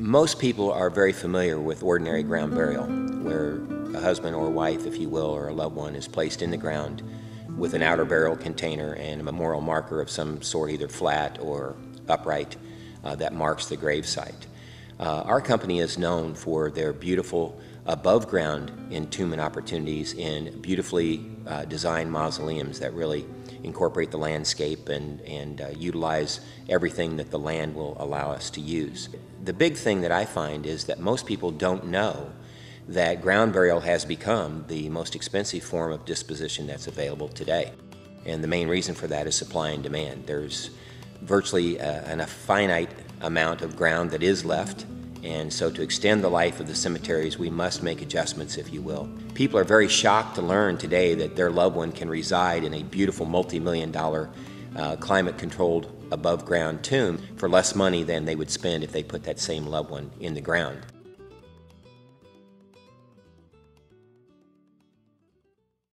Most people are very familiar with ordinary ground burial, where a husband or wife, if you will, or a loved one is placed in the ground with an outer burial container and a memorial marker of some sort, either flat or upright, uh, that marks the gravesite. Uh, our company is known for their beautiful above ground entombment opportunities in beautifully uh, designed mausoleums that really incorporate the landscape and, and uh, utilize everything that the land will allow us to use. The big thing that I find is that most people don't know that ground burial has become the most expensive form of disposition that's available today. And the main reason for that is supply and demand. There's virtually a, a finite amount of ground that is left and so, to extend the life of the cemeteries, we must make adjustments, if you will. People are very shocked to learn today that their loved one can reside in a beautiful multi million dollar uh, climate controlled above ground tomb for less money than they would spend if they put that same loved one in the ground.